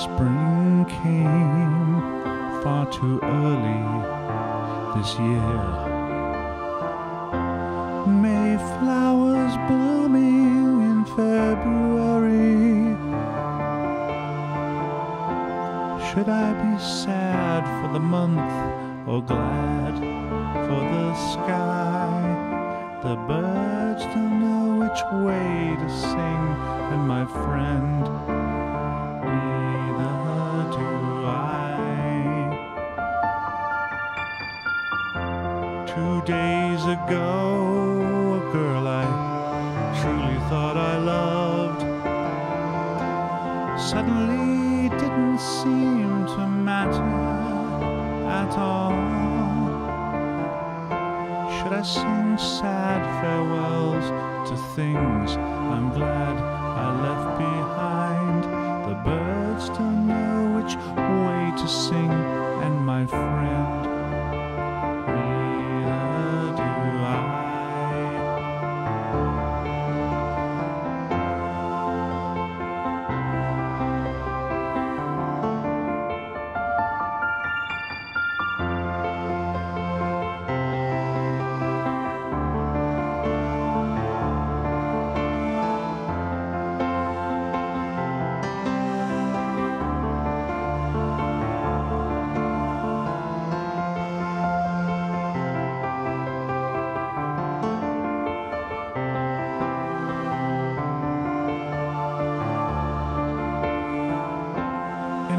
Spring came far too early this year. Mayflowers blooming in February. Should I be sad for the month or glad for the sky? The birds don't know which way to sing, and my friend, Two days ago, a girl I truly thought I loved suddenly didn't seem to matter at all. Should I sing sad farewells to things I'm glad I left behind? The birds don't know which way to sing, and my friend,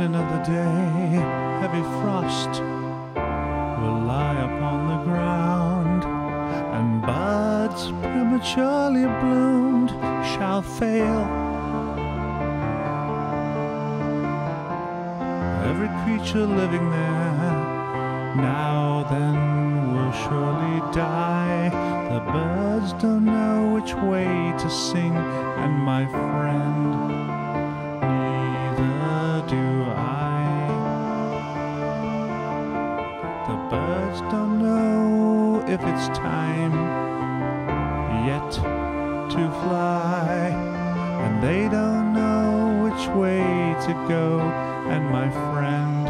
another day, heavy frost will lie upon the ground, and buds prematurely bloomed shall fail. Every creature living there now then will surely die. The birds don't know which way to sing, and my friend, if it's time yet to fly, and they don't know which way to go, and my friend,